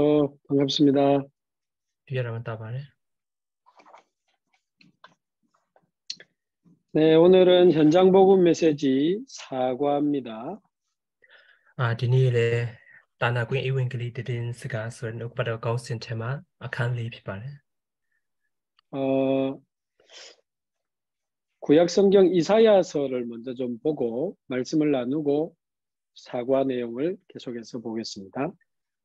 어, 반갑습니다. 비결하면 따바네. 네, 오늘은 현장 복음 메시지 사과입니다. 아, 디니레 따나 군 이웬글리 드린 스가 소는 옥바다 가우신 테마 아칸 리 피바네. 어, 구약 성경 이사야서를 먼저 좀 보고 말씀을 나누고 사과 내용을 계속해서 보겠습니다.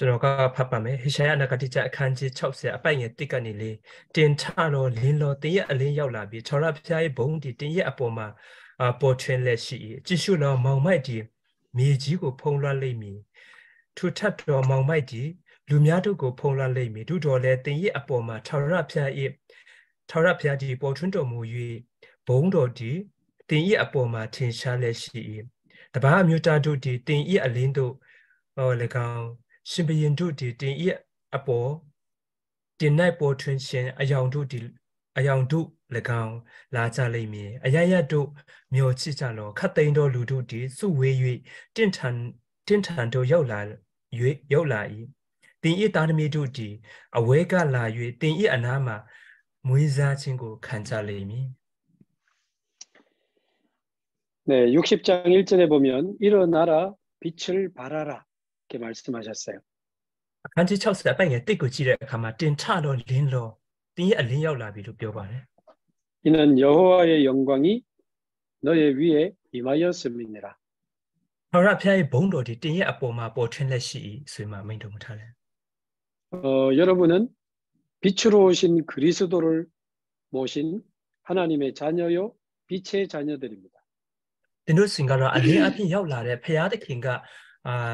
ကျွန်တော်ကဖတ်ပါမယ်ဟေရှာယနဂတိကျအခန်းကြီး60အပိုက်ငယ်1ကနေလေတင်ချတော်လင်းလောတင်ရဲ့အလင်းရောက်လာပြီးခြောရဖျားရဲ့ဘုံဒီတင်ရဲ့အပေါ်မှာအပေါ်ထွင်းလက်ရှိ၏ကြည့်ရှုလောမောင်မိုက်ဒီမြေကြီးကိုဖုံးလွှမ်းလိမ့်မည်ထူထပ်တော်မောင်မိုက်ဒီလူများတို့ကိုဖုံးလွှမ်းလိမ့်မည်တို့တော်လည်းတင်ရဲ့အပေါ်မှာခြောရဖျား၏ခြောရဖျားဒီပေါ်ထွန်းတော်မူ၍ဘုံတော်ဒီတင်ရဲ့အပေါ်မှာထင်ရှားလက်ရှိ၏တပားအမျိုးသားတို့ဒီတင်ရဲ့အလင်းတို့ဟော၎င်း ရှင်ဘရင်တို့ဒီတင်ဤအပေါ်တင်၌ပေါ်ထွန်းခြင်းအယောင်တို့ဒီအယောင်တို့၎င်းလာကြလိမ့်မည်အရရတို့မျောချစ်ကြလောခတ်သိမ်းသောလူတို့ဒီစုဝေး၍တင့်ထန်တင့်ထန်တို့ရောက်လာ၍ရောက်လာ၏တင်ဤသားသမီးတို့ဒီအဝဲကလာ၍တင်ဤအနားမှာမွေးစားခြင်းကိုခံကြလိမ့်မည် 네, 60장 1절에 보면 일어나라 빛을 발하라 이렇게 말씀하셨어요. အခန်းကြီး60အပိုင်ငယ်တစ်ကိုကြည့်တဲ့အခါမှာတင်ချတော့လင်းလောတင်ရဲ့အလင်းရောက်လာပြီလို့ပြောပါတယ် 이는 여호와의 영광이 너의 위에 임하였음이니라. ဟောရဖျားရဲ့ဘုံတော်ဒီတင်ရဲ့အပေါ်မှာပေါ်ထွန်းလက်ရှိ၏ဆိုမှမိန့်တော်မူထားတယ် 어, 여러분은 빛으로 오신 그리스도를 모신 하나님의 자녀요 빛의 자녀들입니다. သင်တို့စင်ကတော့အလင်းအပြင်ရောက်လာတဲ့ဖျားသခင်ကအာ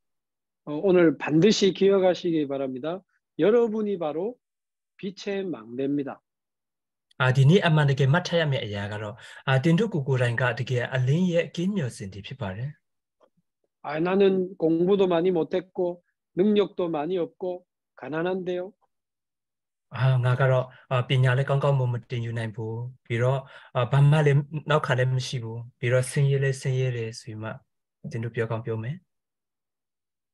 오늘 반드시 기억하시기 바랍니다. 여러분이 바로 빛의 망대입니다. အာဒီနေ့အမှန်တကယ်မှတ်ထားရမယ့်အရာကတော့အာတင်တို့ကိုယ်ကိုယ်တိုင်ကတကယ်အလင်းရဲ့ကင်းမျော်စင်တွေဖြစ်ပါတယ် 아, 나는 공부도 많이 못했고 능력도 많이 없고 가난한데요. အာငါကတော့အာပညာလည်းကောင်းကောင်းမမတင်ယူနိုင်ဘူးပြီးတော့အာဘာမှလည်းနောက်ခါလည်းမရှိဘူးပြီးတော့ဆင်းရဲလည်းဆင်းရဲတယ်ဆိုမှတင်တို့ပြောကောင်းပြောမယ်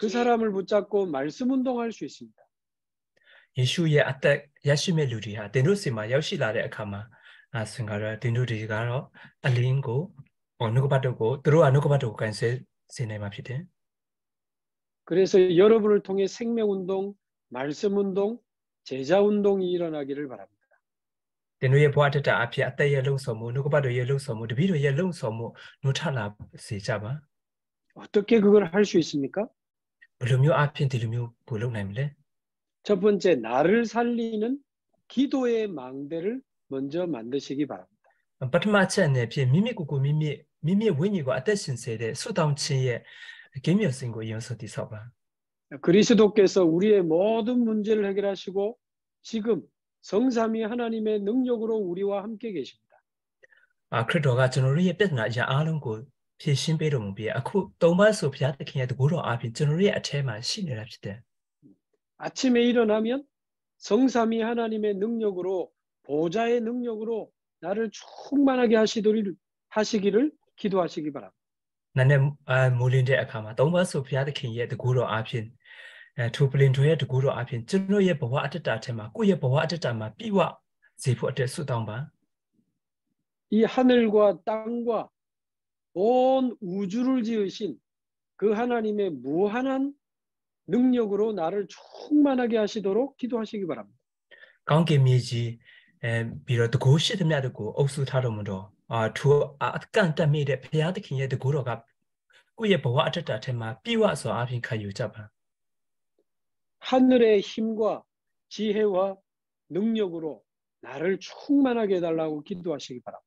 그 사람을 붙잡고 말씀 운동할 수 있습니다. ယေရှုရဲ့အသက်ရရှိမဲ့လူတွေဟာတင်တို့စီမှာရောက်ရှိလာတဲ့အခါမှာအဲဆင်ကတော့တင်တို့တွေကတော့အလင်းကိုဟိုနှုတ်ကပတ်တော်ကိုသူတို့ကနှုတ်ကပတ်တော်ကိုကန်ဆယ် စေနိုင်မှာဖြစ်တယ် 그래서 여러분을 통해 생명운동, 말씀운동, 제자운동이 일어나기를 바랍니다. တင်တို့ရဲ့ဘဝတက်တာအဖြစ်အသက်ရဲ့လုံဆောင်မှုနှုတ်ကပတ်တော်ရဲ့လုံဆောင်မှုတပည့်တော်ရဲ့လုံဆောင်မှုနှုတ်ထလာစေကြပါ 어떻게 그걸 할 수 있습니까? ဘယ်လိုမျိုးအဖြစ်ဒီလိုမျိုးပို့လုပ်နိုင်မလဲ 첫 번째, 나를 살리는 기도의 망대를 먼저 만드시기 바랍니다. ပထမချက်အနေဖြင့်မိမိကိုယ်ကိုမိမိမိမိဝိညာဉ်ကိုအသက်ရှင်စေတဲ့ဆုတောင်းခြင်းရဲ့ဂိမ်းမြေစင်ကိုယုံဆိုတည်ဆောက်ပါ 그리스도께서 우리의 모든 문제를 해결하시고 지금 성삼위 하나님의 능력으로 우리와 함께 계십니다. အာခရစ်တော်ကကျွန်တော်တို့ရဲ့ပြဿနာအ ရာအလုံးကိုဖြေရှင်းပေးတော်မူပြီးအခုသုံးပါးဆိုဘုရားသခင်ရဲ့တကူတော်အပြင်ကျွန်တော်တို့ရဲ့အထဲမှာရှိနေတာဖြစ်တယ် 아침에 일어나면 성삼위 하나님의 능력으로 보좌의 능력으로 나를 충만하게 하시도록 하시기를 기도하시기 바랍니다. နာနဲ့အာမိုးလင်းတဲ့အခါမှာသုံးပါးဆိုဘုရားသခင်ရဲ့တကူတော်အပြင်အဲထိုပလင်တော်ရဲ့တကူတော်အပြင်ကျွန်တော်ရဲ့ဘဝအတ္တတာထဲမှာကိုယ့်ရဲ့ဘဝအတ္တတာမှာပြည့်ဝစေဖို့အတွက်ဆုတောင်းပါ 이 하늘과 땅과 온 우주를 지으신 그 하나님의 무한한 능력으로 나를 충만하게 하시도록 기도하시기 바랍니다. ကောင်းကင်မြေကြီးအဲပြီးတော့တကူရှိသမျှတကူအုပ်စုထားတော်မူတော့အာထိုအကန့်တက်မိတဲ့ဘုရားသခင်ရဲ့တကူတော်ကကိုယ့်ရဲ့ဘဝအတ္တတာထဲမှာပြည့်ဝစွာအပြင်ခံယူကြပါ 하늘의 힘과 지혜와 능력으로 나를 충만하게 해달라고 기도하시기 바랍니다.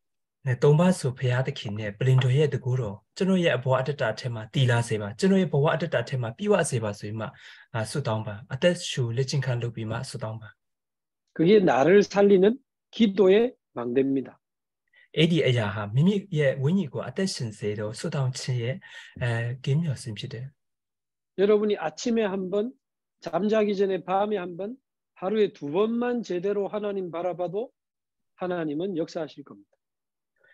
နဲ့သုံးပါးဆိုဘုရားသခင်နဲ့ပလင်တော်ရဲ့တကူတော်ကျွန်တော်ရဲ့ဘဝအတ္တတာထဲမှာတည်လာစေပါကျွန်တော်ရဲ့ဘဝအတ္တတာထဲမှာပြည့်ဝစေပါဆိုမှအာဆုတောင်းပါအသက်ရှူလက်ချင်းခံလုပ်ပြီးမှဆုတောင်းပါ 그게 나를 살리는 기도의 망대입니다. အဲ့ဒီအရာဟာမိမိရဲ့ဝိညာဉ်ကိုအသက်ရှင်စေတော့ဆုတောင်းခြင်းရဲ့အဲကင်းမြော်ခြင်းဖြစ်တယ် 여러분이 아침에 한 번, 잠자기 전에 밤에 한 번, 하루에 두 번만 제대로 하나님 바라봐도 하나님은 역사하실 겁니다.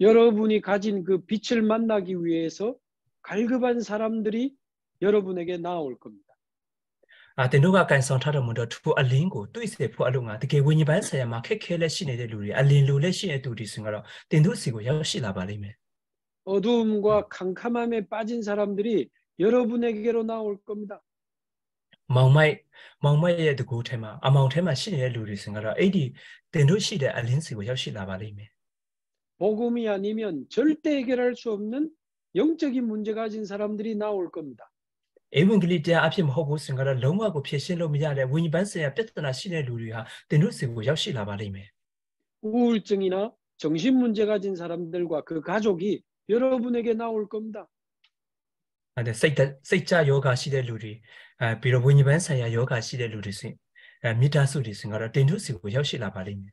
여러분이 가진 그 빛을 만나기 위해서 갈급한 사람들이 여러분에게 나올 겁니다. အာတင်တို့ကကန်ဆောင်ထားတော်မူတော့ထိုအလင်းကိုတွေးစေဖို့အလုံးကတကယ်ဝိညာဉ်ပိုင်းဆရာမှာခက်ခဲလက်ရှိနေတဲ့လူတွေအလင်းလိုလက်ရှိတဲ့သူတွေဆိုတော့တင်တို့စီကိုရောက်ရှိလာပါလိမ့်မယ် 어두움과 캄캄함에 빠진 사람들이 여러분에게로 나올 겁니다. မောင်မိုက်မောင်မိုက်ရဲ့တကူထဲမှာအမောင်ထဲမှာရှိနေတဲ့လူတွေဆိုတော့အဲ့ဒီတင်တို့ရှိတဲ့အလင်းစီကိုရောက်ရှိလာပါလိမ့်မယ် 복음이 아니면 절대 해결할 수 없는 영적인 문제 가진 사람들이 나올 겁니다. အေဝံဂေလိတရားအဖြစ်မဟုတ်ဘူးဆိုတော့လုံးဝကိုဖြည့်ရှင်းလို့မရတဲ့ဝိညာဉ်ပိုင်းဆရာပြဿနာရှိတဲ့လူတွေဟာတင်တို့စီကိုရောက်ရှိလာပါလိမ့်မယ် 우울증이나 정신 문제 가진 사람들과 그 가족이 여러분에게 나올 겁니다. အဲ့ဒါစိတ်သက်စိတ်ကြယောဂရှိတဲ့လူတွေအဲပြီးတော့ဝိညာဉ်ပိုင်းဆိုင်ရာယောဂရှိတဲ့လူတွေဆိုရင်အဲမိသားစုတွေဆိုရင်တော့တင်တို့စီကိုရောက်ရှိလာပါလိမ့်မယ်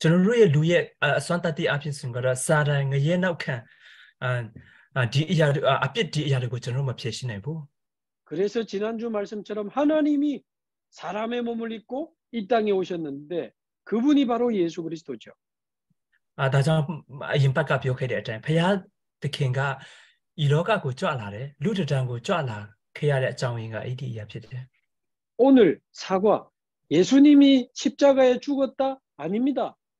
ကျွန်တော်တို့ရဲ့လူရဲ့အစွမ်းတတ္တိအဖြစ်ဆိုရင်ကတော့စာတန်ငရဲနောက်ခံ 아디 이야 앞에 디 이야를 저는 뭐 피시네 보. 그래서 지난주 말씀처럼 하나님이 사람의 몸을 입고 이 땅에 오셨는데 그분이 바로 예수 그리스도죠. 아, 다장 임박가 비옥해야 될ဖယား သခင်က 이လောကကို ကြွလာတယ် လူတံကို ကြွလာခဲ့ရတဲ့အကြောင်းရင်းကအဲ့ဒီအရာဖြစ်တယ် 오늘 사과 예수님이 십자가에 죽었다 아닙니다.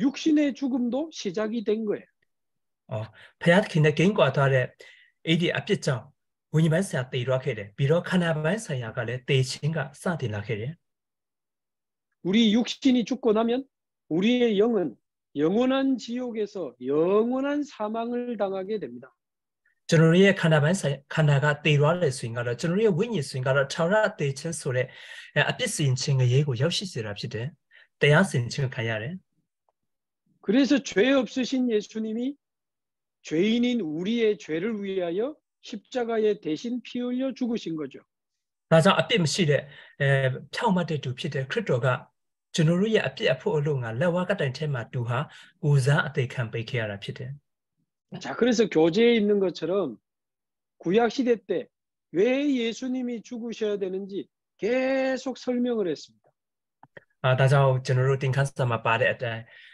육신의 죽음도 시작이 된 거예요. 어, ဖယားခင်နဲ့ဂိမ်းကွာထားတဲ့အဲ့ဒီအပြစ်ကြောင့်ဝိညာဉ်ပိုင်းဆိုင်ရာတည်ရွာခဲ့တယ်ပြီးတော့ခန္ဓာပိုင်းဆိုင်ရာကလည်းတည်ခြင်းကစတင်လာခဲ့တယ် 우리 육신이 죽고 나면 우리의 영은 영원한 지옥에서 영원한 사망을 당하게 됩니다. ကျွန်တော်ရဲ့ခန္ဓာပိုင်းဆိုင်ခန္ဓာကတည်သွားတယ်ဆိုရင်ကတော့ကျွန်တော်ရဲ့ဝိညာဉ်ဆိုရင်ကတော့ထာဝရတည်ခြင်းဆိုတဲ့အပြစ်စင်ခြင်းရဲ့ကိုရောက်ရှိစေတာဖြစ်တယ်။တရားစင်ခြင်းခံရတယ် 그래서 죄 없으신 예수님이 죄인인 우리의 죄를 위하여 십자가에 대신 피 흘려 죽으신 거죠. ဒါကြောင့်အပြစ်မရှိတဲ့အဲဖြောက်မှတ်တဲ့သူဖြစ်တဲ့ခရစ်တော်ကကျွန်တော်တို့ရဲ့အပြစ်အဖို့အလို့ငါလက်ဝါးကတိုင်ထဲမှာသူဟာကိုစားအသေးခံပေးခဲ့ရတာဖြစ်တယ် 자, 그래서 교재에 있는 것처럼 구약 시대 때 왜 예수님이 죽으셔야 되는지 계속 설명을 했습니다. 아, ဒါကြောင့်ကျွန်တော်တို့သင်ခန်းစာမှာပါတဲ့အတိုင်း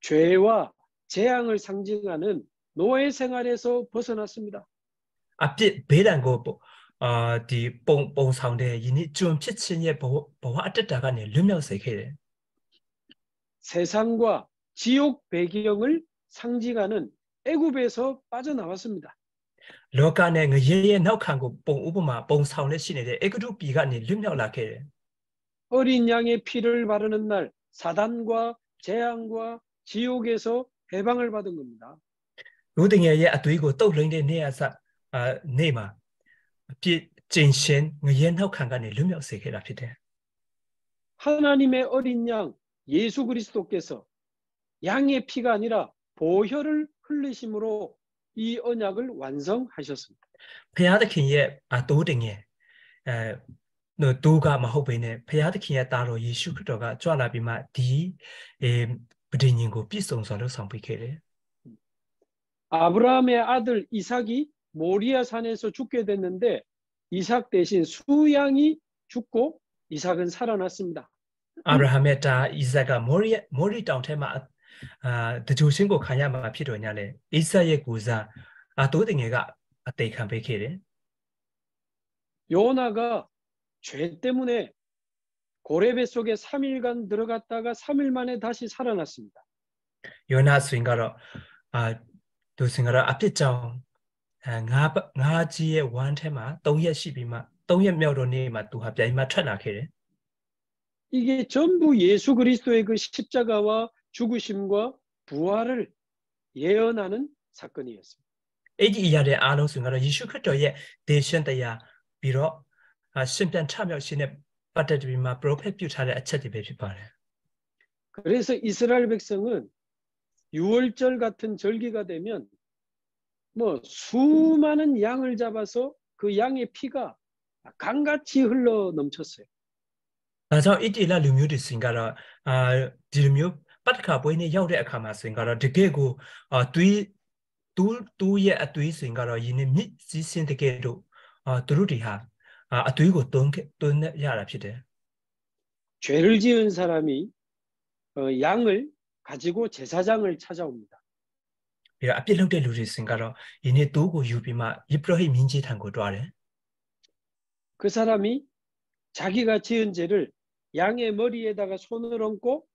죄와 재앙을 상징하는 노예 생활에서 벗어났습니다. 아, 배단고 아, 디 봉봉상대 이니 좀 치친의 보호 아뜨다가네 르명세케 세상과 지옥 배경을 상징하는 애굽에서 빠져나왔습니다. 로카네 예예 나칸고 봉 우부마 봉상의 신의 애굽 비가네 르명라케 어린 양의 피를 바르는 날 사단과 재앙과 지옥에서 해방을 받은 겁니다. လူတငယ်ရဲ့အသွေးကိုတုတ်လိမ့်တဲ့နေ့အစအာနေမှာပြစ်ကျင်ရှင်ငရဲနောက်ခံကနေလွတ်မြောက်စေခဲ့တာဖြစ်တယ် 하나님의 어린 양 예수 그리스도께서 양의 피가 아니라 보혈을 흘리심으로 이 언약을 완성하셨습니다. ဖျားသခင်ရဲ့အတိုးတင်ရဲ့အဲ노가မဟုတ်ဘဲနဲ့ဖျားသခင်ရဲ့သားတော်ယေရှုခရစ်တော်ကကြွလာပြီးမှဒီဘု ဒ္ဓညင်ကိုပြည့်စုံစွာလို့ဆောင်ပေးခဲ့တယ် 아브라함의 아들 이삭이 모리아 산에서 죽게 됐는데 이삭 대신 수양이 죽고 이삭은 살아났습니다. အာဗြဟံရဲ့တာဣဇက်ကမောရီမောရီတောင်ထဲမှာအာတကြိုရှင်းကိုခံရမှာဖြစ်တော့ညာလေဣဇက်ရဲ့ကိုစားအာတိုးတင်ငယ်ကအသေးခံပေးခဲ့တယ် 요나가 죄 때문에 고레배 속에 3일간 들어갔다가 3일 만에 다시 살아났습니다. ယောနာဆိုရင်ကတော့အာသူစင်ကတော့အပြစ်ကြောင့်အဲငါးငါးကြီးရဲ့ဝမ်းထဲမှာ၃ရက်ရှိပြီးမှ၃ရက်မြောက်တော့နေ့မှာသူဟာပြန်မှထွက်လာခဲ့တယ် 이게 전부 예수 그리스도의 그 십자가와 죽으심과 부활을 예언하는 사건이었습니다. အဲ့ဒီအရာတွေအားလုံးဆိုရင်ကတော့ယေရှုခရစ်တော်ရဲ့ဒေရှင်တရားပြီးတော့အာရှင် ပြန်ထမြောက်ခြင်းနဲ့ပတ်သက်ပြီးမှပရိုဖက်ပြုထားတဲ့အချက်တွေပဲဖြစ်ပါတယ် 그래서 이스라엘 백성은 6월절 같은 절기가 되면 뭐 수많은 양을 잡아서 그 양의 피가 강같이 흘러 넘쳤어요. ဒါကြောင့်ဣတိလလူမျိုးတွေဆိုရင်ကတော့အာဒီလိုမျိုးပတ်တခါပွဲနဲ့ရောက်တဲ့အခါမှာဆိုရင်ကတော့တကယ့်ကိုအာသွေးတူးတူးရဲ့အသွေးဆိုရင်ကတော့ယင်းနဲ့မြစ်စည်းစင်းတကယ်တော့ အာသူတို့တွေဟာအာအသွေးကိုတွန်းတွန်းရတာဖြစ်တယ် 죄를 지은 사람이 어, 양을 가지고 제사장을 찾아옵니다. ပြီးတော့အပြစ်လုပ်တဲ့လူတွေဆိုရင်ကတော့ယင်းနဲ့တူးကိုယူပြီးမှယေဘရဟိမင်းကြီးထံကိုတွားတယ် 그 사람이 자기가 지은 죄를 양의 머리에다가 손을 얹고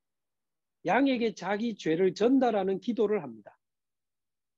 양에게 자기 죄를 전달하는 기도를 합니다.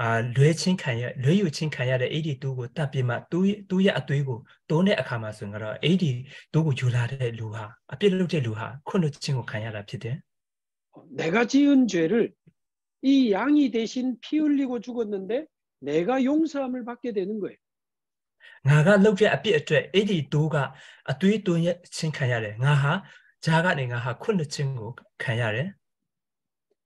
အပြစ်ကိုအာလွဲချင်းခံရလွဲယူချင်းခံရတဲ့အဲ့ဒီသူကိုတတ်ပြီးမှသူသူရဲ့အသွေးကိုတိုးတဲ့အခါမှာဆိုရင်ကတော့အဲ့ဒီသူကိုယူလာတဲ့လူဟာအပြစ်လုပ်တဲ့လူဟာခွင့်လွှတ်ခြင်းကိုခံရတာဖြစ်တယ် 어, 내가 지은 죄를 이 양이 대신 피 흘리고 죽었는데 내가 용서함을 받게 되는 거예요. ငါကလုပ်တဲ့အပြစ်အတွက်အဲ့ဒီသူကအသွေးတွင်းရဲ့ချင်းခံရတယ်ငါဟာဂျာကနေငါဟာခွင့်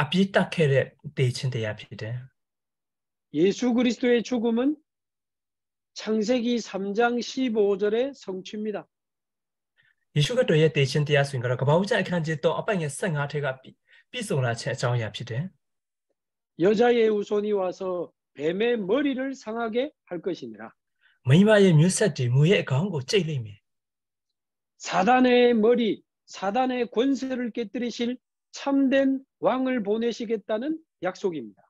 အပြစ်တက်ခဲ့တဲ့တည်ခြင်းတရားဖြစ်တယ် 예수 그리스도의 죽음은 창세기 3장 15절의 성취입니다. ယေရှုခရစ်တော်ရဲ့တည်ခြင်းတရားဆိုရင်ကတော့ကပ္ပဦးကျမ်းအခန်းကြီး3အပိုင်ငယ်15ထက်ကပြည့်စုံလာခြင်းအကြောင်းအရာဖြစ်တယ် 여자의 후손이 와서 뱀의 머리를 상하게 할 것이니라. မိန်းမရဲ့မျိုးဆက်တွေမူရဲ့အကောင်းကိုကြိတ်လိမ့်မယ် 사단의 머리, 사단의 권세를 깨뜨리실 참된 왕을 보내시겠다는 약속입니다.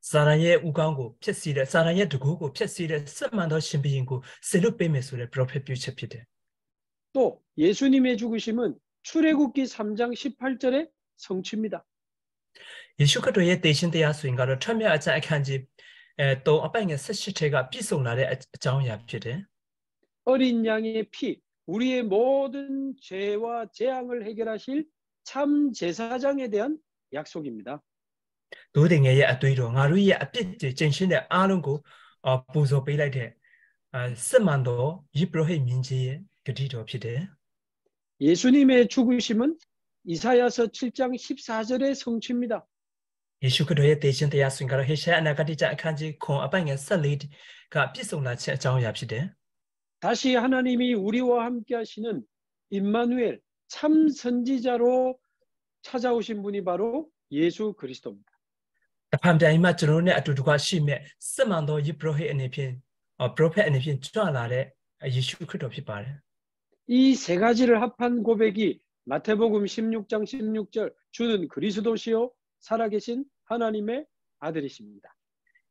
사랑의 우강고 펴시래 사랑의 두고고 펴시래 쓰만더 신비인고 세르베메소레 프로페뷰체피데 또 예수님의 죽으심은 출애굽기 3장 18절의 성취입니다. 예수 그리스도의 대신 대야수인가를 처음에 아작한지 또 아빠의 세시체가 비속나래 장야피데 어린 양의 피 우리의 모든 죄와 재앙을 해결하실 참 제사장에 대한 약속입니다. ဒိုးတင်ငယ်ရဲ့အသွေးတော်ငါတို့ရဲ့အပြစ်တွေကျင့်ရှင်းတဲ့အားလုံးကိုအပူဇော်ပေးလိုက်တဲ့အဲစစ်မှန်သောယေဘရဟိမင်းကြီးရဲ့ဂတိတော်ဖြစ်တယ် 예수님의 죽으심은 이사야서 7장 14절의 성취입니다. ယေရှုခရစ်တော်ရဲ့တည်ခြင်းတရားဆိုရင်ကတော့ဟေရှာယအနာဂတိကျမ်းအခန်းကြီး9အပိုင်ငယ်14ကပြည့်စုံလာခြင်းအကြောင်းအရာဖြစ်တယ် 다시 하나님이 우리와 함께 하시는 임마누엘 참 선지자로 찾아오신 분이 바로 예수 그리스도입니다. တဖန်ပြန်မှကျွန်တော်တို့နဲ့အတူတကွရှိမဲ့စစ်မှန်သောယေဘရဟိအနေဖြင့်ပရိုဖက်အနေဖြင့်ကြွလာတဲ့ယေရှုခရစ်တော်ဖြစ်ပါတယ် 이 세 가지를 합한 고백이 마태복음 16장 16절 주는 그리스도시요 살아계신 하나님의 아들이십니다.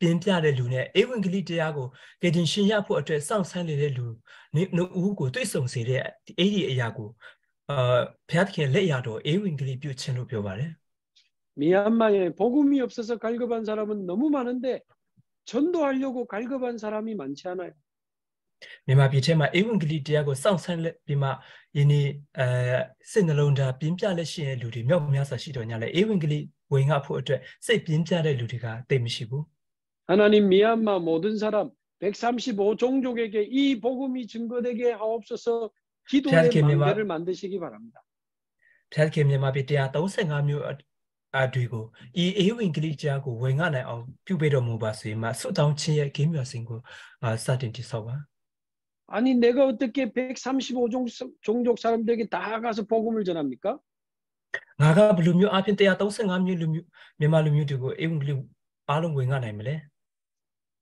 ပြင်းပြတဲ့လူနဲ့အေဝံဂေလိတရားကိုကေတင်ရှင်ရဖို့အတွက်စောင့်ဆိုင်းနေတဲ့လူနှုတ်ဦးကိုတွေ့ဆုံစေတဲ့အဲ့ဒီအရာကိုအာဘုရားသခင်လက်ရတော်အေဝံဂေလိပြုခြင်းလို့ပြောပါတယ် 미얀마에 복음이 없어서 갈급한 사람은 너무 많은데 전도하려고 갈급한 사람이 많지 않아요. မြန်မာပြည်ထဲမှာအေဝံဂေလိတရားကိုစောင့်ဆိုင်းလက်ပြီးမှယနေ့အဲစိတ်နှလုံးသားပြင်းပြလက်ရှိတဲ့လူတွေမြောက်များစွာရှိတော်ညာလဲအေဝံဂေလိဝင်ငါဖို့အတွက်စိတ်ပြင်းပြတဲ့လူတွေကတိတ်မရှိဘူး 하나님 미얀마 모든 사람 135 종족에게 이 복음이 증거되게 하옵소서 기도의 하나님께 망대를 만드시기 바랍니다. ဖျားခင်မြန်မာပြည်135မျိုးအတွေကိုဤအေဝံဂေလိတရားကိုဝင်ငါနိုင်အောင်ပြုပေးတော်မူပါစေမှာဆုတောင်းခြင်းရဲ့ဂိမ်းမြော်စင်ကိုအာစတင်တည်ဆောက်ပါ 아니 내가 어떻게 135 종, 종족 사람들에게 다 가서 복음을 전합니까? ငါကဘယ်လိုမျိုးအပြင်135မျိုးလူမျိုးမြန်မာလူမျိုးတွေကိုအေဝံဂေလိအားလုံးဝင်ငါနိုင်မလဲ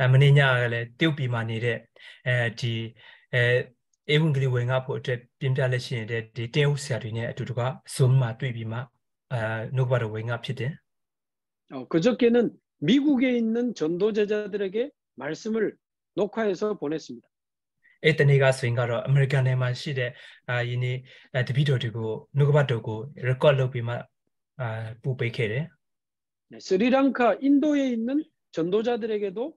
အဲမင်းညကလည်းတရုတ်ပြည်မှာနေတဲ့အဲဒီအဲအေဝံဂေလိဝင်ငါဖို့အတွက်ပြင်းပြလက်ရှိနေတဲ့ဒီတင်းဥဆရာတွေနဲ့အတူတကွ Zoom မှာတွေ့ပြီးမှအဲနှုတ်ဘတော်ဝင်ငါဖြစ်တယ် 어, 그저께는 미국에 있는 전도 제자들에게 말씀을 녹화해서 보냈습니다. အဲ့တနေ့ကဆိုရင်ကတော့အမေရိကန်နယ်မှာရှိတဲ့အာယင်းနေအဲတပည့်တော်တွေကိုနှုတ်ဘတော်ကို record လုပ်ပြီးမှအာပူပေးခဲ့တယ် 네, 스리랑카, 인도에 있는 전도자들에게도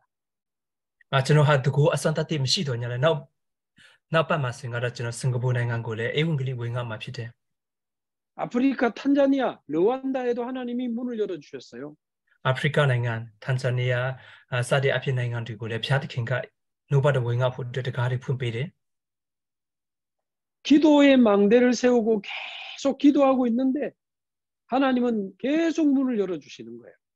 အာကျွန်တော်ဟာတကူအစံတတိမရှိတော့ညာလဲနောက်နောက်ပတ်မှာဆိုရင်ကတော့ကျွန်တော်စင်ကာပူနိုင်ငံကိုလည်းအေဝံဂေလိဝင်ငါမှာဖြစ်တယ် 아프리카 탄자니아, 르완다에도 하나님이 문을 열어 주셨어요. အာဖရိကနိုင်ငံတန်ဇာနီးယားအာစတဲ့အဖြစ်နိုင်ငံတွေကိုလည်းဖျားသခင်ကနှုတ်ဘတော်ဝင်ငါဖို့အတွက်တကားတွေဖွင့်ပေးတယ် 기도의 망대를 세우고 계속 기도하고 있는데 하나님은 계속 문을 열어 주시는 거예요.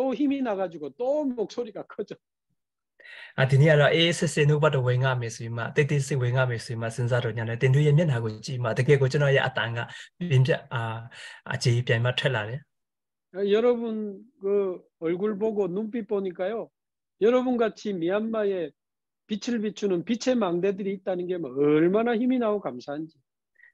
또 힘이 나가지고 또 목소리가 커져. အာဒီနေ့ကတော့အေးစစ်စစ်နှုတ်ဘတ်တော်ဝင်ငါမယ်ဆိုပြီးမှတိတ်တိတ်စစ်ဝင်ငါမယ်ဆိုပြီးမှစဉ်းစားတော့ညနေတင်တို့ရဲ့မျက်နှာကိုကြည့်မှတကယ်ကိုကျွန်တော်ရဲ့အတန်ကပြင်းပြအာအခြေပြိုင်မှထွက်လာတယ် 여러분 그 얼굴 보고 눈빛 보니까요. 여러분 같이 미얀마에 빛을 비추는 빛의 망대들이 있다는 게 얼마나 힘이 나고 감사한지.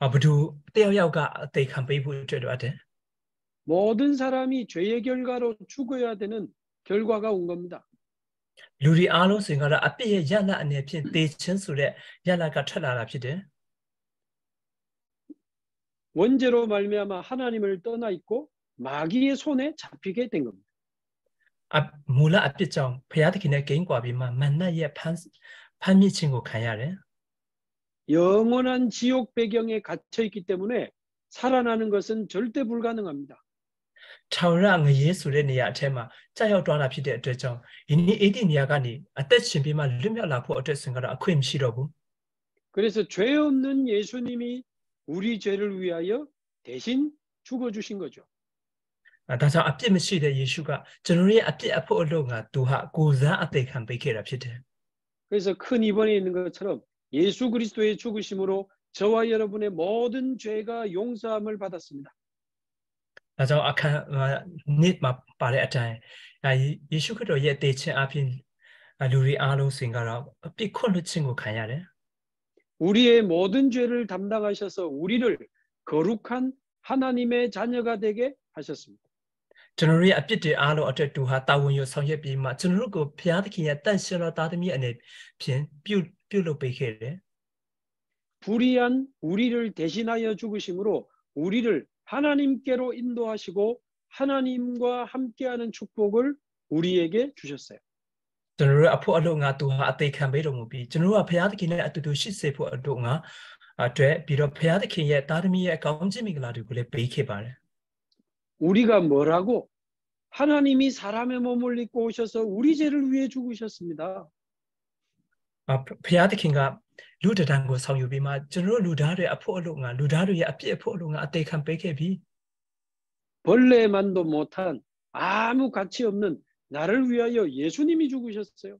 아, 모두 떼어야가 대한 베이브 죄라대. 모든 사람이 죄의 결과로 죽어야 되는 결과가 온 겁니다. 루리 아로 생가라 앞에 야나 안에 핀 대천수래 야나가 찾아라 피데. 원죄로 말미암아 하나님을 떠나 있고 마귀의 손에 잡히게 된 겁니다. 앞 몰라 앞에 좀 배아드기네 개인과 비만 만나의 판 판미친구 가야래. 영원한 지옥 배경에 갇혀 있기 때문에 살아나는 것은 절대 불가능합니다. ထောင်ရငရဲဆိုတဲ့နေရာအထက်မှာကြာရောက်သွားတာဖြစ်တဲ့အတွက်ကြောင့်ယနေ့အဲ့ဒီနေရာကနေအသက်ရှင်ပြီးမှလွတ်မြောက်လာဖို့အတွက်ဆိုရင်ကတော့အခွင့်မရှိတော့ဘူး 그래서 죄 없는 예수님이 우리 죄를 위하여 대신 죽어 주신 거죠. အဲဒါကြောင့်အပြစ်မရှိတဲ့ယေရှုကကျွန်တော်ရဲ့အပြစ်အဖို့အလို့ငါသူဟာကိုယ်စားအသေးခံပေးခဲ့တာဖြစ်တယ် 그래서 큰 입원에 있는 것처럼 예수 그리스도의 죽으심으로 저와 여러분의 모든 죄가 용서함을 받았습니다. ဒါကြောင့်အခန်းနှစ်မှာပါတဲ့အတိုင်းအဲယေရှုခရစ်တော်ရဲ့တည်ခြင်းအပြင်လူတွေအားလုံးစင်ကတော့အပြစ်ခွင့်လွှတ်ခြင်းကိုခံရတယ် 우리의 모든 죄를 담당하셔서 우리를 거룩한 하나님의 자녀가 되게 하셨습니다. ကျွန်တော်တို့ရဲ့အပြစ်တွေအားလုံးအတွက်သူဟာတာဝန်ယူဆောင်ရွက်ပြီးမှကျွန်တော်တို့ကိုဘုရားသခင်ရဲ့တန်ရှင်တော်သားသမီးအနေဖြင့်ပြုပြုလုပ်ပေးခဲ့တယ် 불의한 우리를 대신하여 죽으심으로 우리를 하나님께로 인도하시고 하나님과 함께하는 축복을 우리에게 주셨어요. ကျွန်တော်တို့အဖို့အလို့ငါသူဟာအသေးခံပေးတော်မူပြီးကျွန်တော်တို့ကဘုရားသခင်နဲ့အတူတူရှိစေဖို့အတွက်ငါအတွက်ပြီးတော့ဘုရားသခင်ရဲ့သားသမီးရဲ့အကောင်းချီးမင်္ဂလာတွေကိုလည်းပေးခဲ့ပါတယ် 우리가 뭐라고 하나님이 사람의 몸을 입고 오셔서 우리 죄를 위해 죽으셨습니다. အဘုရားသခင်ကလူတဒံကိုဆောင်ယူပြီးမှကျွန်တော်တို့လူသားတွေအဖို့အလို့ငါလူသားတွေရဲ့အပြစ်အဖို့အလို့ငါအသေးခံပေးခဲ့ပြီး 벌레만도 못한 아무 가치 없는 나를 위하여 예수님이 죽으셨어요.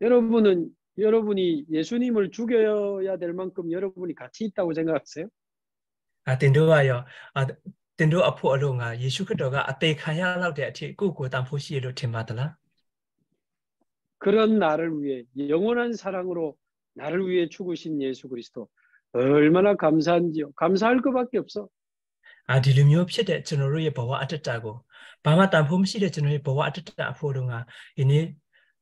여러분은 여러분이 예수님을 죽여야 될 만큼 여러분이 가치 있다고 생각하세요? 아, 딘도와요. 아, 딘도 아포로가 예수 그리스도가 아베카야 라우데티 꾸꾸단 포시로 팀마더라. 그런 나를 위해 영원한 사랑으로 나를 위해 죽으신 예수 그리스도 얼마나 감사한지요. 감사할 것밖에 없어. 아, 디르미오 피데 저노르의 보와 아트타고 바마 단폼시데 저노의 보와 아트타 아포로가 이니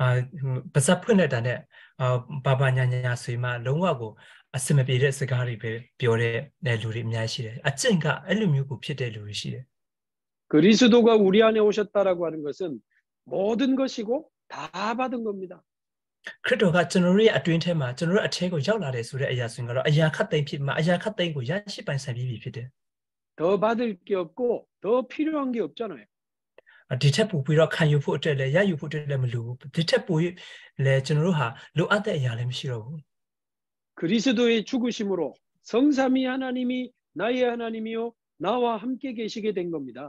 အာပါစပ်ဖွင့်လိုက်တာနဲ့အာဘာဘာညာညာဆိုမှလုံးဝကိုအစမပြေတဲ့စကားတွေပဲပြောတဲ့လူတွေအများကြီးရှိတယ်အကျင့်ကအဲ့လိုမျိုးကိုဖြစ်တဲ့လူတွေရှိတယ် 그리스도가 우리 안에 오셨다라고 하는 것은 모든 것이고 다 받은 겁니다. ခရစ်တော်ကကျွန်တော်တို့ရဲ့အတွင်းထဲမှာကျွန်တော်တို့အထဲကိုရောက်လာတယ်ဆိုတဲ့အရာဆိုရင်ကတော့အရာခတ်သိမ်းဖြစ်မှာအရာခတ်သိမ်းကိုရရှိပိုင်ဆိုင်ပြီးပြီဖြစ်တယ် 더 받을 게 없고 더 필요한 게 없잖아요. ဒီထက်ပိုပြီးတော့ခံယူဖို့အတွက်လည်းရယူဖို့အတွက်လည်းမလိုဘူးဒီထက်ပိုလည်းကျွန်တော်တို့ဟာလိုအပ်တဲ့အရာလည်းမရှိတော့ဘူး 그리스도의 죽으심으로 성삼위 하나님이 나의 하나님이요 나와 함께 계시게 된 겁니다.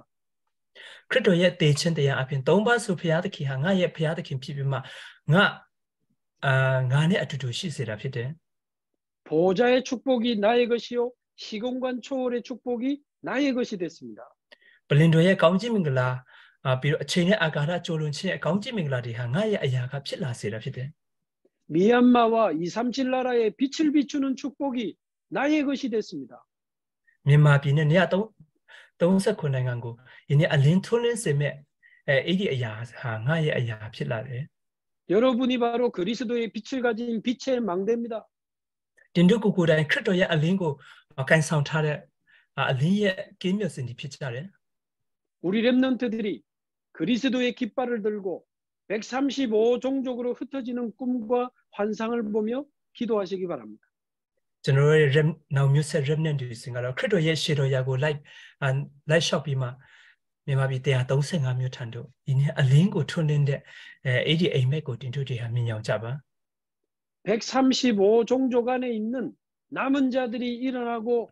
ခရစ်တော်ရဲ့တည်ခြင်းတရားအပြင်သုံးပါးဆိုဘုရားသခင်ဟာငါရဲ့ဘုရားသခင်ဖြစ်ပြီးမှငါအာငါနဲ့အတူတူရှိစေတာဖြစ်တယ် 보좌의 축복이 나의 것이요 시공간 초월의 축복이 나의 것이 됐습니다. ဘလင်တော်ရဲ့ကောင်းကြီးမင်္ဂလာ အာပြီးတော့အချိန်နဲ့အာကာသကြိုးလွန်ခြင်းရဲ့ကောင်းကြီးမင်္ဂလာတွေဟာငါရဲ့အရာကဖြစ်လာစေတာဖြစ်တယ် 미얀마와 237 나라의 빛을 비추는 축복이 나의 것이 됐습니다. မြန်မာပြည်နဲ့နေရာ3 39နိုင်ငံကိုယနေ့အလင်းထွန်းလင်းစေမဲ့အဲအဲ့ဒီအရာဟာငါရဲ့အရာဖြစ်လာတယ် 여러분이 바로 그리스도의 빛을 가진 빛의 망대입니다. တင်တို့ကိုယ်ကိုယ်တိုင်ခရစ်တော်ရဲ့အလင်းကိုကန်ဆောင်ထားတဲ့အလင်းရဲ့ကင်းမြတ်စင်ဒီဖြစ်ကြတယ် 우리 렘넌트들이 그리스도의 깃발을 들고 135 종족으로 흩어지는 꿈과 환상을 보며 기도하시기 바랍니다. ကျွန်တော်တို့ရဲ့ rem နောက်မျိုးဆက် remnant တွေစင်ကတော့ခရစ်တော်ရဲ့ရှေတော်ရာကို live လိုက်လျှောက်ပြီးမှမြန်မာပြည်135မျိုးထံတို့ဒီနေ့အလင်းကိုထွန်းလင်းတဲ့အဲအဲ့ဒီအိမ်မက်ကိုတင်ထုတ်တွေဟာမြင်အောင်ကြပါ 135 종족 안에 있는 남은 자들이 일어나고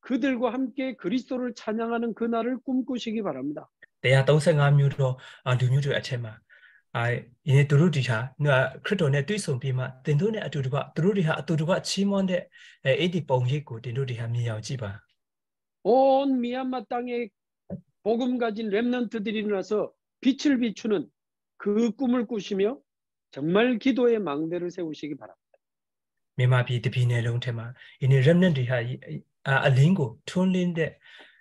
그들과 함께 그리스도를 찬양하는 그날을 꿈꾸시기 바랍니다. 135မျိုးတော့လူမျိုးတွေအထက်မှာအာဒီနေ့သူတို့ဒီဟာခရစ်တော်နဲ့တွေ့ဆုံပြီးမှတင်တို့နဲ့အတူတကွသူတို့တွေဟာအတူတကွချီးမွမ်းတဲ့အဲအဲ့ဒီပုံရိပ်ကိုတင်တို့တွေဟာမြင်အောင်ကြည့်ပါ 온 미얀마 땅에 복음 가진 렘넌트들이 일어나서 빛을 비추는 그 꿈을 꾸시며 정말 기도의 망대를 세우시기 바랍니다. မြန်မာပြည်တပြည်နယ်လုံးထဲမှာဒီနေ့ remnant တွေဟာအာအလင်းကိုထွန်းလင်းတဲ့ဒီ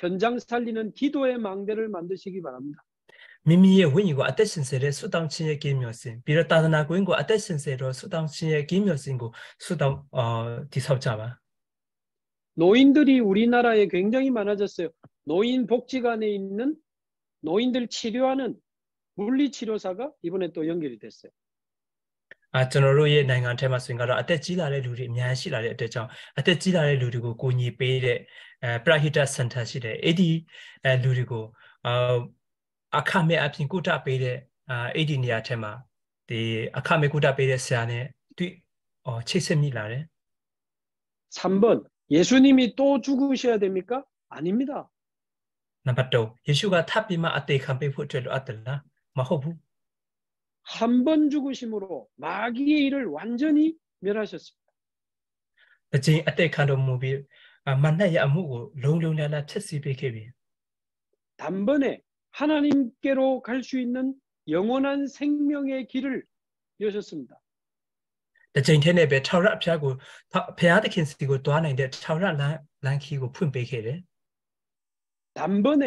현장 살리는 기도의 망대를 만드시기 바랍니다. မိမိရဲ့ဝိညာဉ်ကိုအသက်ရှင်စေတဲ့ဆုတောင်းခြင်းရဲ့ကိမျောစင်ပြီးတော့တာသနာကွင်းကိုအသက်ရှင်စေတော့ဆုတောင်းခြင်းရဲ့ကိမျောစင်ကိုဆုတောင်းအာတည်ဆောက်ကြပါ 노인들이 우리나라에 굉장히 많아졌어요. 노인 복지관에 있는 노인들 치료하는 물리치료사가 이번에 또 연결이 됐어요. အာကျွန်တော်တို့ရဲ့နိုင်ငံထဲမှာဆိုရင်ကတော့အသက်ကြီးလာတဲ့လူတွေအများကြီးရှိလာတဲ့အတွက်ကြောင့်အသက်ကြီးလာတဲ့လူတွေကိုကိုညီပေးတဲ့အဲပရဟိတစင်တာရှိတယ်အဲ့ဒီအဲလူတွေကိုအာအခမဲ့အပြင်ကုတပေးတဲ့အာအဲ့ဒီနေရာထဲမှာဒီအခမဲ့ကုတပေးတဲ့ဆရာနဲ့တွေ့အော်ချိတ်ဆက်မိလာတယ် 3번 예수님이 또 죽으셔야 됩니까? 아닙니다. နံပါတ်3ယေရှုကထပ်ပြီးမှအသေးခံပေးဖို့အတွက်လိုအပ်တယ်လားမဟုတ်ဘူး 한 번 죽으심으로 마귀의 일을 완전히 멸하셨습니다. တစ်ချိန်အသက်ခံတော်မူပြီးအာမနတ်ရဲ့အမှုကိုလုံလုံလည်လည်ဖျက်ဆီးပေးခဲ့ပြီ 단번에 하나님께로 갈 수 있는 영원한 생명의 길을 여셨습니다. တစ်ချိန်တည်းနဲ့ပဲထာဝရအဖျားကိုဖျားသခင်စီကိုတွားနိုင်တဲ့ထာဝရလမ်းလမ်းခီးကိုဖွင့်ပေးခဲ့တယ် 단번에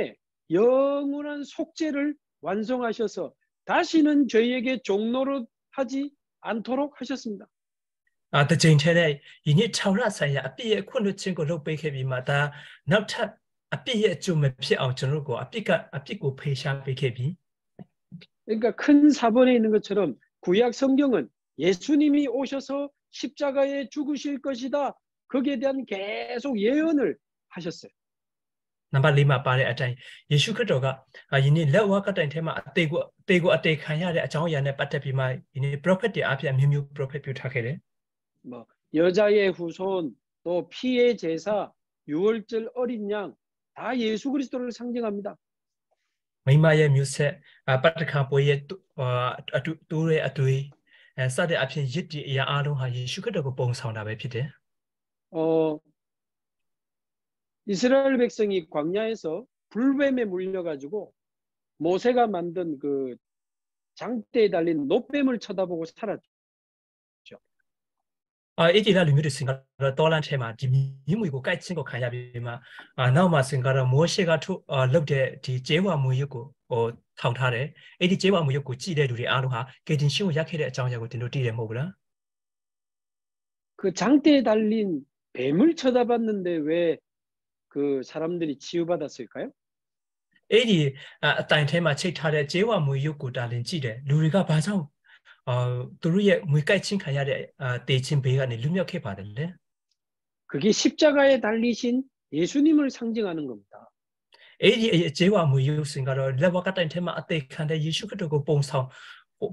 영원한 속죄를 완성하셔서 다시는 저희에게 종로로 하지 않도록 하셨습니다. 아, 또 전에 이니 차우라사야 아삐의 콘의 친구로 베케비마다 납차 아삐의 좀에 피아오 저로고 아삐가 아삐고 페샤 베케비. 그러니까 큰 사본에 있는 것처럼 구약 성경은 예수님이 오셔서 십자가에 죽으실 것이다. 거기에 대한 계속 예언을 하셨어요. နံပါတ်၄မှာပါတဲ့အတိုင်းယေရှုခရစ်တော်ကအာယနေ့လက်ဝါးကတိုင်ထဲမှာအသေးကိုအသေးကိုအသေးခံရတဲ့အကြောင်းအရာနဲ့ပတ်သက်ပြီးမှယနေ့ prophet တွေအပြည့်အမျိုးမျိုး prophet ပြုထားခဲ့တယ် 뭐 여자의 후손, 또 피의 제사, 유월절 어린 양 다 예수 그리스도를 상징합니다. မိမရဲ့မျိုးဆက်အာပတ္တခါပွဲရဲ့တူအာအတူတူရဲ့အတွေ့အဲစတဲ့အဖြစ်ရစ်တီအရာအလုံးဟာယေရှုခရစ်တော်ကိုပုံဆောင်တာပဲဖြစ်တယ် 어, 이스라엘 백성이 광야에서 불뱀에 물려가지고 모세가 만든 그 장대에 달린 노뱀을 쳐다보고 살았죠. 아, 이 기다 루미르 싱가 도란 테마 디미무이고 까친 거 가야비마 아 나오마 싱가라 모세가 투 아, 어, 럭데 디 제와 무이고 어 탕타레 에디 제와 무이고 찌데 루리 아로하 게딘 신고 약해데 장야고 딘도 띠데 뭐구나. 그 장대에 달린 뱀을 쳐다봤는데 왜 그 사람들이 치유받았을까요? အဲ့ဒီအတိုင်ထဲမှာချိတ်ထားတဲ့ကျဲဝါမွေရုပ်ကိုတာလင်ကြည့်တယ်လူတွေကဘာကြောင့်အာသူတို့ရဲ့ငွေကိုက်ချင်းခံရတဲ့အာတေချင်းဘေးကနေလွတ်မြောက်ခဲ့ပါတယ်လေ 그게 십자가에 달리신 예수님을 상징하는 겁니다. အဲ့ဒီအကျေးဝမွေရုပ်စင်ကတော့လက်ဝါကတိုင်ထဲမှာအသေးခံတဲ့ယေရှုခရစ်တော်ကိုပုံဆောင်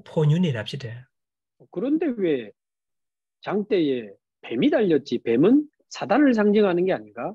ဖော်ညွှန်းနေတာဖြစ်တယ် 그런데 왜 장대에 뱀이 달렸지? 뱀은 사단을 상징하는 게 아닌가?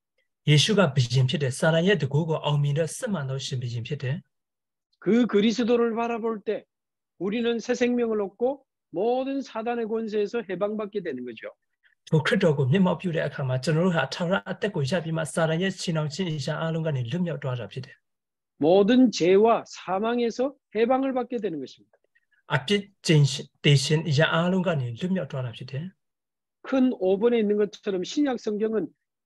ယေရှုကဘုရင်ဖြစ်တယ်စာရန်ရဲ့တကူကိုအောင်မြင်တဲ့စစ်မှန်သောရှင်ဘုရင်ဖြစ်တယ် 그 그리스도를 바라볼 때 우리는 새 생명을 얻고 모든 사단의 권세에서 해방받게 되는 거죠. ထိုခရစ်တော်ကိုမျက်မှောက်ပြုတဲ့အခါမှာကျွန်တော်တို့ဟာထာဝရအသက်ကိုရပြီးမှစာရန်ရဲ့ရှင်အောင်ခြင်းအရာအလုံးကနေလွတ်မြောက်သွားတာဖြစ်တယ် 모든 죄와 사망에서 해방을 받게 되는 것입니다. အပြစ်ကျင့်တေရှင်အရာအလုံးကနေလွတ်မြောက်သွားတာဖြစ်တယ် 큰 5번에 있는 것처럼 신약 성경은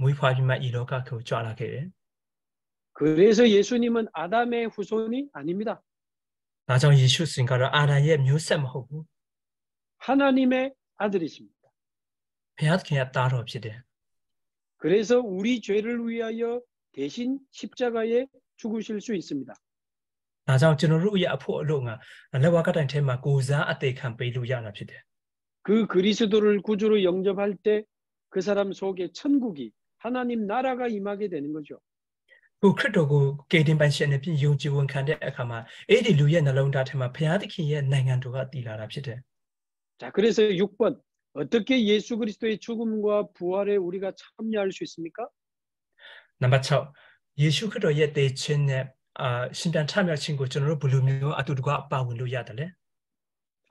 မွေးဖွားပြီးမှဤလောကကိုကြွလာခဲ့တယ် 그래서 예수님은 아담의 후손이 아닙니다. ဒါကြောင့်ယေရှုဆိုရင်ကတော့အာဒံရဲ့မျိုးဆက်မဟုတ်ဘူး 하나님의 아들이십니다. ဘုရားသခင်ရဲ့သားတော်ဖြစ်တယ် 그래서 우리 죄를 위하여 대신 십자가에 죽으실 수 있습니다. ဒါကြောင့်ကျွန်တော်တို့ရဲ့အဖို့အလို့ငါလက်ဝါကတိုင်ထဲမှာကိုစားအသေးခံပေးလို့ရတာဖြစ်တယ် 그 그리스도를 구주로 영접할 때 그 사람 속에 천국이 하나님 나라가 임하게 되는 거죠. ကိုခရစ်တော်ကိုကေတင်ပိုင်ရှင်နဲ့ပြင်ယုံကြည်ဝန်ခံတဲ့အခါမှာအဲ့ဒီလူရဲ့နှလုံးသားထဲမှာဘုရားသခင်ရဲ့နိုင်ငံတော်ကတည်လာတာဖြစ်တယ် 자, 그래서 6번 어떻게 예수 그리스도의 죽음과 부활에 우리가 참여할 수 있습니까? နံပါတ်6ယေရှုခရစ်တော်ရဲ့တည်ခြင်းနဲ့အာရှင်ပြန်ထမြောက်ခြင်းကိုကျွန်တော်တို့ဘယ်လိုမျိုးအတူတကွပါဝင်လို့ရတယ်လဲ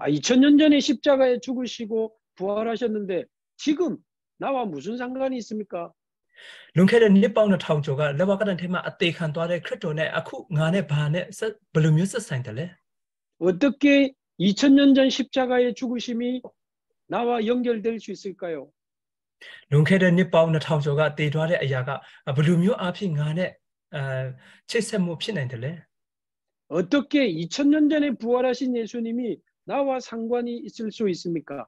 아, 2000년 전에 십자가에 죽으시고 부활하셨는데 지금 나와 무슨 상관이 있습니까? လွန်ခဲ့တဲ့နှစ်ပေါင်း2000ကျော်ကလက်ဝါကတိုင်ထဲမှာအသေးခံသွားတဲ့ခရစ်တော်နဲ့အခုငါနဲ့ဘာနဲ့ဆက်ဘယ်လိုမျိုးဆက်ဆိုင်တယ်လဲ 어떻게 2000년 전 십자가의 죽으심이 나와 연결될 수 있을까요? လွန်ခဲ့တဲ့နှစ်ပေါင်း2000ကျော်ကတည်သွားတဲ့အရာကဘယ်လိုမျိုးအဖြစ်ငါနဲ့အဲချိတ်ဆက်မှုဖြစ်နိုင်တယ်လဲ 어떻게 2000년 전에 부활하신 예수님이 나와 상관이 있을 수 있습니까?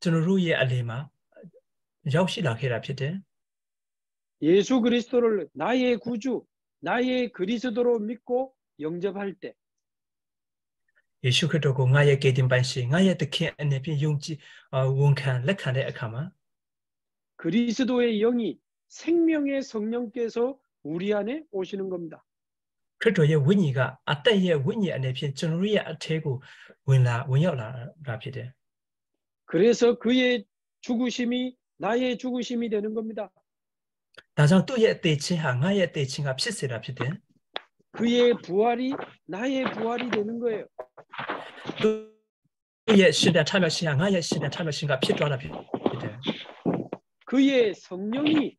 ကျွန်တော်တို့ရဲ့အလယ်မှာရောက်ရှိလာခဲ့တာဖြစ်တယ် 예수 그리스도를 나의 구주, 나의 그리스도로 믿고 영접할 때 ယေရှုခရစ်တော်ကိုငါရဲ့ကေတင်ပိုင်ရှင်ငါရဲ့သခင်အနေဖြင့်ယုံကြည်ဝန်ခံလက်ခံတဲ့အခါမှာ 그리스도의 영이 생명의 성령께서 우리 안에 오시는 겁니다. ခရစ်တော်ရဲ့ဝိညာဉ်ကအသက်ရဲ့ဝိညာဉ်အနေဖြင့်ကျွန်တော်တို့ရဲ့အထဲကိုဝင်လာ 그래서 그의 죽으심이 나의 죽으심이 되는 겁니다. 나장 또예 대치 항하예 대칭 앞시 세랍시된 그의 부활이 나의 부활이 되는 거예요. 또예 시대 참여 시항하예 시대 참여 신가 피조하라 피대. 그의 성령이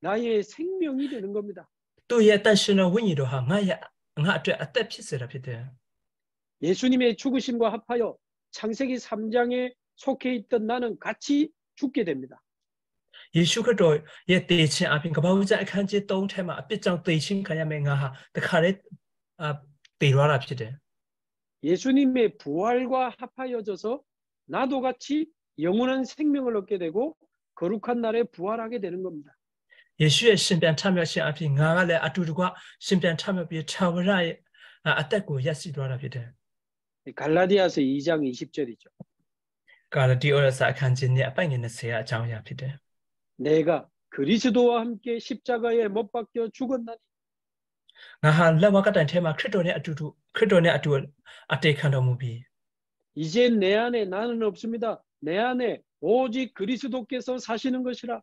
나의 생명이 되는 겁니다. 또예 다시는 원이로 항하예 응하죄 아때 피세라 피대. 예수님의 죽으심과 합하여 창세기 3장에 속해 있던 나는 같이 죽게 됩니다. 예수님의 부활과 합하여져서 나도 같이 영원한 생명을 얻게 되고 거룩한 날에 부활하게 되는 겁니다. 예수의 신변 참여신 앞이 나가래 아두르과 신변 참여비 차오라의 아따고 야시도라 비데. 갈라디아서 2장 20절이죠. 가라디오라서 간지니 아빠이네세야 장야 피데. 내가 그리스도와 함께 십자가에 못 박혀 죽었나니. 나한 라마가단 테마 크리스도네 아두두 크리스도네 아두 아테칸도무비. 이제 내 안에 나는 없습니다. 내 안에 오직 그리스도께서 사시는 것이라.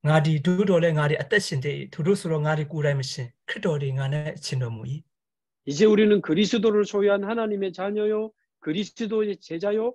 나디 두도래 나디 아떼신데 두루스로 나디 꾸라미신 크리스도리 나네 진도무이. 이제 우리는 그리스도를 소유한 하나님의 자녀요 그리스도의 제자요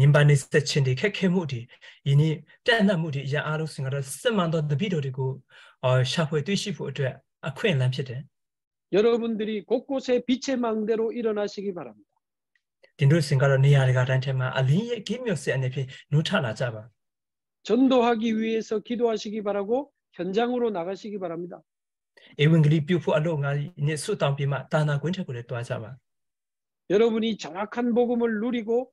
ညင်ပါနေစက်ချင်းတွေခက်ခဲမှုတွေယင်းနေ့တက်နှံ့မှုတွေအရာအားလုံးစင်ကတော့စစ်မှန်သောတပိတော်တွေကိုအော်ရှာဖွေတွေ့ရှိဖို့အတွက်အခွင့်အလမ်းဖြစ်တယ် 여러분들이 곳곳에 빛의 망대로 일어나시기 바랍니다. တင်တို့စင်ကတော့နေရာတကာတိုင်းထဲမှာအလင်းရဲ့ကိမြော့စအနေဖြင့်နုထလာကြပါ 전도하기 위해서 기도하시기 바라고 현장으로 나가시기 바랍니다. ဧဝံဂေလိပြုဖို့အလို့ငါညစ်ဆွတောင်းပြီးမှတာနာကွင်းထက်ကိုလည်းတွားကြပါ 여러분이 정확한 복음을 누리고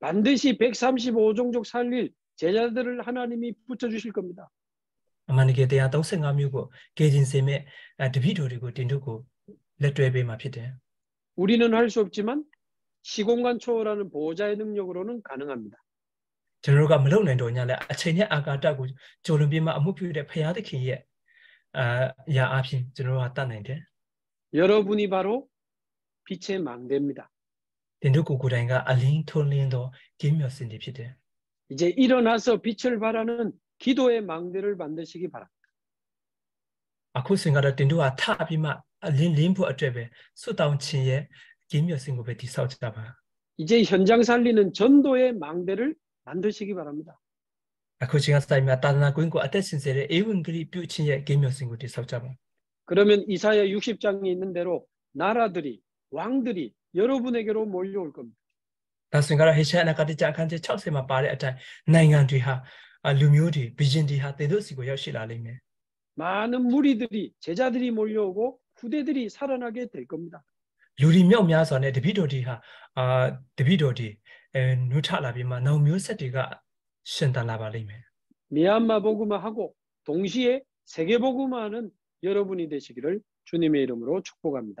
반드시 135종족 살릴 제자들을 하나님이 붙여주실 겁니다. အမှန်တကယ်တရား35မျိုးကိုကယ်တင်စေမဲ့အတပည့်တို့တွေကိုတင်တို့ကိုလက်တွဲပေးမှာဖြစ်တယ် 우리는 할 수 없지만 시공간 초월하는 보호자의 능력으로는 가능합니다. ကျွန်တော်တို့ကမလုံနိုင်တော့ညလည်းအချိန်နဲ့အာကာတကိုကြိုလွန်ပြီးမှအမှုပြုတဲ့ဖရာသခင်ရဲ့အာအရာအဖြစ်ကျွန်တော်တို့ကတတ်နိုင်တယ် 여러분이 바로 빛의 망대입니다. တင်တို့ကိုယ်ကိုယ်တိုင်ကအလင်းထွန်းလင်းသောကင်းမြော်စင်တွေဖြစ်တယ် 이제 일어나서 빛을 발하는 기도의 망대를 만드시기 바랍니다. အခုစင်ကတော့တင်တို့ကထပြီးမှအလင်းလင်းဖို့အတွက်ပဲဆွတ်တောင်းခြင်းရဲ့ကင်းမြော်စင်ကိုပဲတိဆောက်ကြပါ 이제 현장 살리는 전도의 망대를 만드시기 바랍니다. အခုချိန်ကစတိုင်းမှာတာသနာကွင်းကိုအသက်ရှင်စေတဲ့ဧဝံဂေလိပြုခြင်းရဲ့ကင်းမြော်စင်ကိုတိဆောက်ကြပါ 그러면 이사야 60장에 있는 대로 나라들이 왕들이 여러분에게로 몰려올 겁니다. ဒါဆိုရင်ကတော့ဟေရှာအနာဂတ်ကြအခန်းကြီး60မှာပါတဲ့အတိုင်းနိုင်ငံတွေဟာအလူမျိုးတွေဘီဂျင်တွေဟာတင်တို့စီကိုရောက်ရှိလာလိမ့်မယ် 많은 무리들이 제자들이 몰려오고 후대들이 살아나게 될 겁니다. လူဒီမြောက်များစွာနဲ့တပိတော်ဒီဟာအာတပိတော်ဒီအဲနုထလာပြီးမှနောက်မျိုးဆက်တွေကရှင်တန်လာပါလိမ့်မယ် 미얀마 복음화하고 동시에 세계 복음화하는 여러분이 되시기를 주님의 이름으로 축복합니다.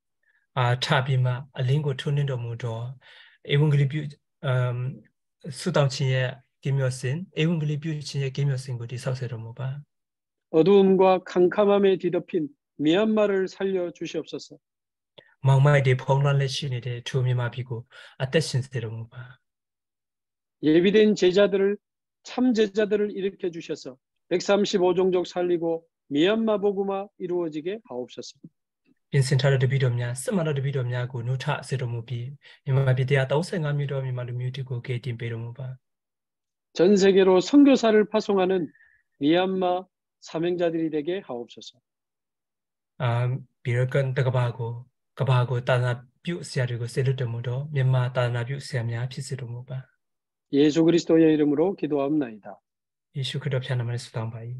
အာထပြီးမှအလင်းကိုထွန်းနှင်းတော်မူသောဧဝံဂေလိပြုအမ်ဆုတောင်းခြင်းရဲ့ကင်းမြော်စင်ဧဝံဂေလိပြုခြင်းရဲ့ကင်းမြော်စင်ကိုတိဆောက်စေတော်မူပါ 어두움과 캄캄함에 뒤덮인 미얀마를 살려 주시옵소서. မောင်မိုက်တွေဖုံးလွှမ်းလက်ရှိနေတဲ့ထိုမြန်မာပြည်ကိုအသက်ရှင်စေတော်မူပါ 예비된 제자들을 참 제자들을 일으켜 주셔서 135종족 살리고 미얀마 복음화 이루어지게 하옵소서. ပြင်ဆင်ထားတဲ့တပည့်တော်များစစ်မှန်သောတပည့်တော်များကိုနှုတ်ထစေတော်မူပြီးမြန်မာပြည်တရား35မြို့တော်မြန်မာလူမျိုးတို့ကိုကယ်တင်ပေးတော်မူပါ 전 세계로 선교사를 파송하는 미얀마 사명자들이 되게 하옵소서. အာပြီးတော့ကန်တကဘာကိုကဘာကိုတာနာပြုဆရာတွေကိုစေလွတ်တော်မူတော့မြန်မာတာနာပြုဆရာများဖြစ်စေတော်မူပါ 예수 그리스도의 이름으로 기도하옵나이다. ယေရှုခရစ်တော်ဖျားနာမနဲ့ဆုတောင်းပါ၏